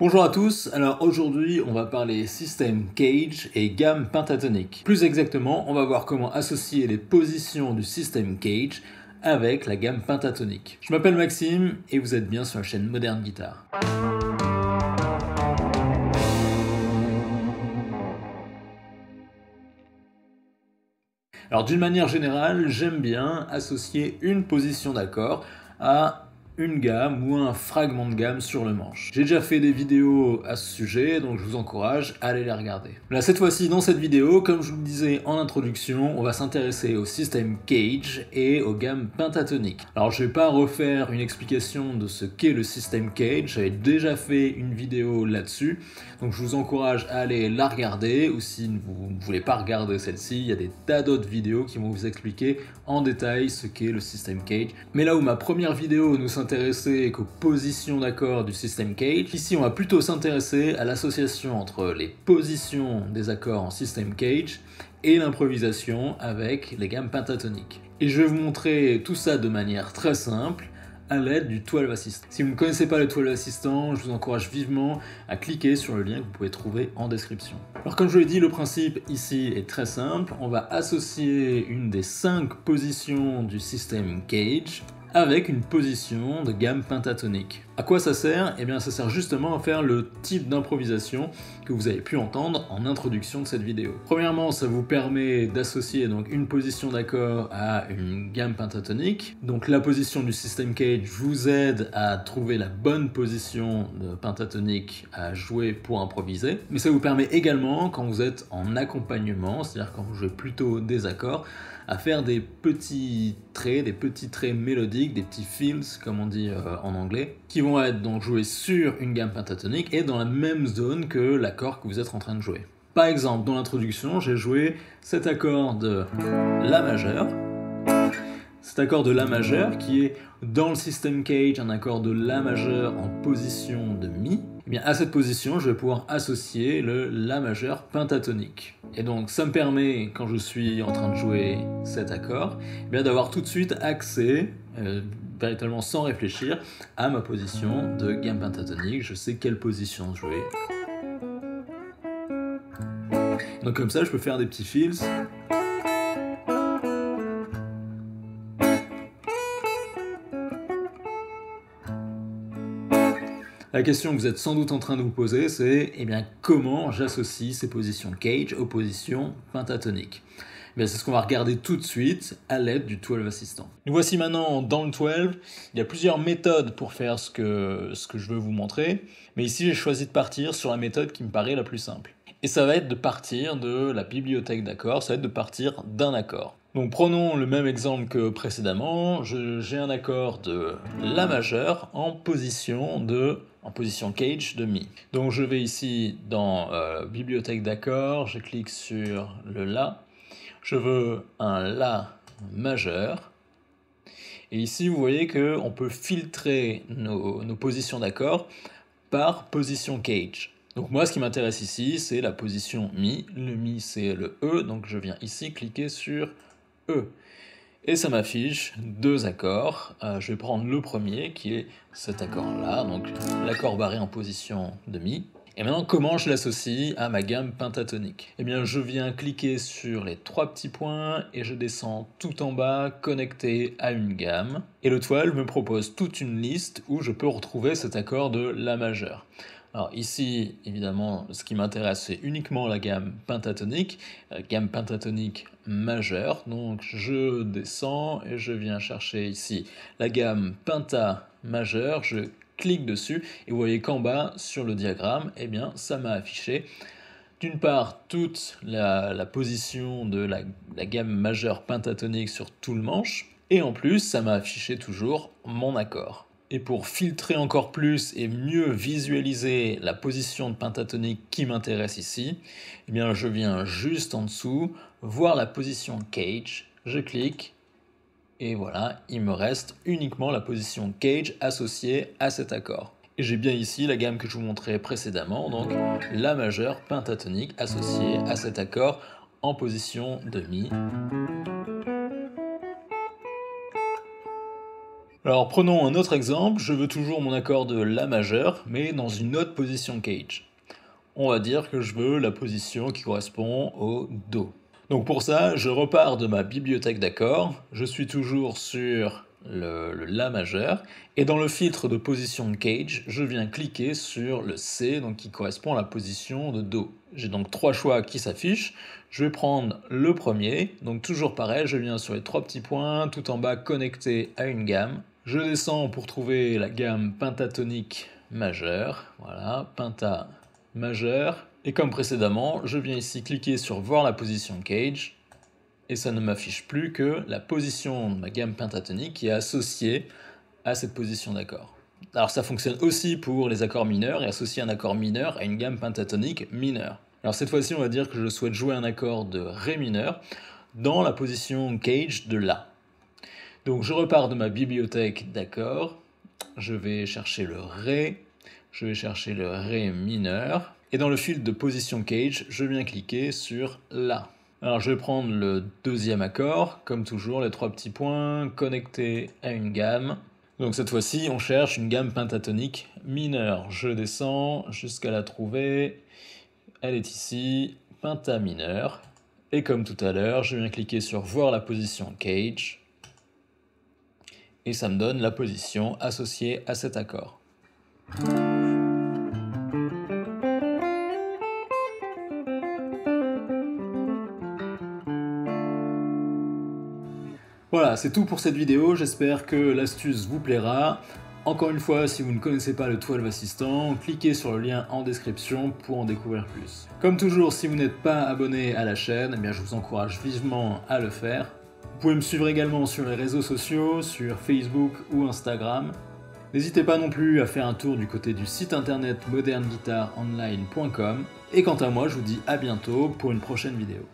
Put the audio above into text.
Bonjour à tous, alors aujourd'hui on va parler système cage et gamme pentatonique. Plus exactement, on va voir comment associer les positions du système cage avec la gamme pentatonique. Je m'appelle Maxime et vous êtes bien sur la chaîne Moderne Guitare. Alors d'une manière générale, j'aime bien associer une position d'accord à une gamme ou un fragment de gamme sur le manche. J'ai déjà fait des vidéos à ce sujet, donc je vous encourage à aller les regarder. Là, cette fois-ci, dans cette vidéo, comme je vous le disais en introduction, on va s'intéresser au système Cage et aux gammes pentatoniques. Alors, je vais pas refaire une explication de ce qu'est le système Cage, j'avais déjà fait une vidéo là-dessus, donc je vous encourage à aller la regarder, ou si vous ne voulez pas regarder celle-ci, il y a des tas d'autres vidéos qui vont vous expliquer en détail ce qu'est le système Cage. Mais là où ma première vidéo nous qu'aux positions d'accords du système Cage. Ici, on va plutôt s'intéresser à l'association entre les positions des accords en système Cage et l'improvisation avec les gammes pentatoniques. Et je vais vous montrer tout ça de manière très simple à l'aide du 12 Assistant. Si vous ne connaissez pas le 12 Assistant, je vous encourage vivement à cliquer sur le lien que vous pouvez trouver en description. Alors comme je l'ai dit, le principe ici est très simple. On va associer une des cinq positions du système Cage avec une position de gamme pentatonique. À quoi ça sert? Eh bien ça sert justement à faire le type d'improvisation que vous avez pu entendre en introduction de cette vidéo. Premièrement, ça vous permet d'associer donc une position d'accord à une gamme pentatonique. Donc la position du system cage vous aide à trouver la bonne position de pentatonique à jouer pour improviser. Mais ça vous permet également quand vous êtes en accompagnement, c'est-à-dire quand vous jouez plutôt des accords, à faire des petits traits, des petits traits mélodiques, des petits fills, comme on dit euh, en anglais, qui vont être donc joués sur une gamme pentatonique et dans la même zone que l'accord que vous êtes en train de jouer. Par exemple, dans l'introduction, j'ai joué cet accord de La majeur, cet accord de La majeur qui est dans le system cage un accord de La majeur en position de Mi, eh bien à cette position, je vais pouvoir associer le La majeur pentatonique. Et donc ça me permet, quand je suis en train de jouer cet accord, eh d'avoir tout de suite accès, euh, véritablement sans réfléchir, à ma position de gamme pentatonique. Je sais quelle position jouer. Donc comme ça, je peux faire des petits fills. La question que vous êtes sans doute en train de vous poser, c'est eh bien, comment j'associe ces positions cage aux positions pentatoniques? Eh c'est ce qu'on va regarder tout de suite à l'aide du 12 Assistant. Nous voici maintenant dans le 12. Il y a plusieurs méthodes pour faire ce que, ce que je veux vous montrer, mais ici j'ai choisi de partir sur la méthode qui me paraît la plus simple. Et ça va être de partir de la bibliothèque d'accords, ça va être de partir d'un accord. Donc prenons le même exemple que précédemment, j'ai un accord de La majeur en position de en position cage de Mi. Donc je vais ici dans euh, bibliothèque d'accords, je clique sur le La, je veux un La majeur, et ici vous voyez qu'on peut filtrer nos, positions d'accords par position cage. Donc moi ce qui m'intéresse ici c'est la position Mi, le Mi c'est le E, donc je viens ici cliquer sur E. Et ça m'affiche deux accords. Euh, je vais prendre le premier qui est cet accord-là, donc l'accord barré en position de Mi. Et maintenant, comment je l'associe à ma gamme pentatonique? Eh bien, je viens cliquer sur les trois petits points et je descends tout en bas, connecté à une gamme. Et le toile me propose toute une liste où je peux retrouver cet accord de La majeur. Alors ici, évidemment, ce qui m'intéresse, c'est uniquement la gamme pentatonique, euh, gamme pentatonique majeure. Donc je descends et je viens chercher ici la gamme penta majeure. Je clique dessus et vous voyez qu'en bas, sur le diagramme, eh bien, ça m'a affiché d'une part toute la, position de la, la gamme majeure pentatonique sur tout le manche, et en plus, ça m'a affiché toujours mon accord. Et pour filtrer encore plus et mieux visualiser la position de pentatonique qui m'intéresse ici, eh bien je viens juste en dessous, voir la position cage, je clique, et voilà, il me reste uniquement la position cage associée à cet accord. Et j'ai bien ici la gamme que je vous montrais précédemment, donc la majeure pentatonique associée à cet accord en position de mi. Alors prenons un autre exemple, je veux toujours mon accord de La majeur, mais dans une autre position cage. On va dire que je veux la position qui correspond au Do. Donc pour ça, je repars de ma bibliothèque d'accords, je suis toujours sur le, La majeur, et dans le filtre de position de cage, je viens cliquer sur le C, donc qui correspond à la position de Do. J'ai donc trois choix qui s'affichent, je vais prendre le premier, donc toujours pareil, je viens sur les trois petits points, tout en bas connecté à une gamme, je descends pour trouver la gamme pentatonique majeure, voilà, penta majeur, et comme précédemment, je viens ici cliquer sur voir la position cage, et ça ne m'affiche plus que la position de ma gamme pentatonique qui est associée à cette position d'accord. Alors ça fonctionne aussi pour les accords mineurs et associer un accord mineur à une gamme pentatonique mineure. Alors cette fois-ci, on va dire que je souhaite jouer un accord de Ré mineur dans la position cage de La. Donc je repars de ma bibliothèque d'accords, je vais chercher le Ré, je vais chercher le Ré mineur, et dans le fil de position cage, je viens cliquer sur La. Alors je vais prendre le deuxième accord, comme toujours, les trois petits points connectés à une gamme. Donc cette fois-ci, on cherche une gamme pentatonique mineure. Je descends jusqu'à la trouver. Elle est ici, penta mineur. Et comme tout à l'heure, je viens cliquer sur voir la position cage. Et ça me donne la position associée à cet accord. Voilà, c'est tout pour cette vidéo, j'espère que l'astuce vous plaira. Encore une fois, si vous ne connaissez pas le 12 Assistant, cliquez sur le lien en description pour en découvrir plus. Comme toujours, si vous n'êtes pas abonné à la chaîne, eh bien je vous encourage vivement à le faire. Vous pouvez me suivre également sur les réseaux sociaux, sur Facebook ou Instagram. N'hésitez pas non plus à faire un tour du côté du site internet moderneguitaronline.com. Et quant à moi, je vous dis à bientôt pour une prochaine vidéo.